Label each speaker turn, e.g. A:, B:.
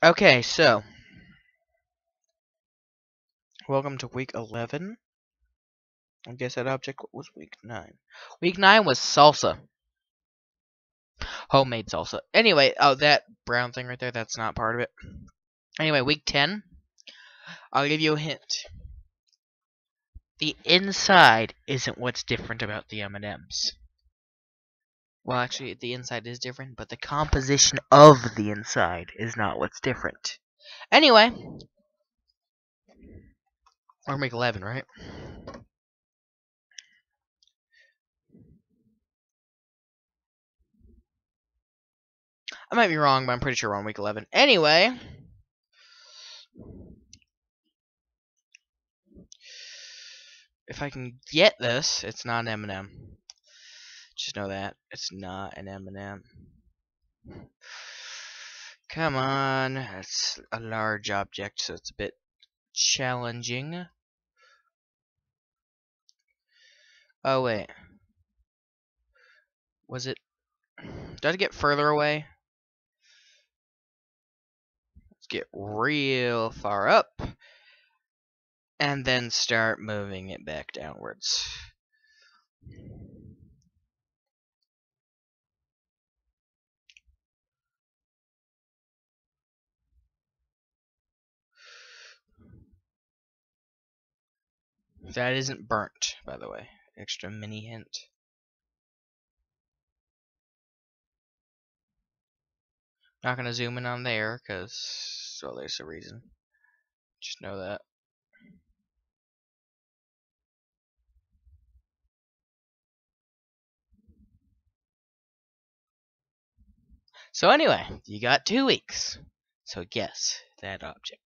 A: Okay, so welcome to week 11. I guess that object was week 9. Week 9 was salsa. Homemade salsa. Anyway, oh, that brown thing right there, that's not part of it. Anyway, week 10, I'll give you a hint. The inside isn't what's different about the M&Ms. Well, actually, the inside is different, but the composition of the inside is not what's different. Anyway, or make 11, right? I might be wrong, but I'm pretty sure we're on week 11. Anyway, if I can get this, it's not M&M. Just know that it's not an M&M. Come on, it's a large object, so it's a bit challenging. Oh wait, was it? Did I get further away? Let's get real far up and then start moving it back downwards. That isn't burnt, by the way. Extra mini hint. Not gonna zoom in on there, cause well, there's a reason. Just know that. So anyway, you got two weeks. So guess that object.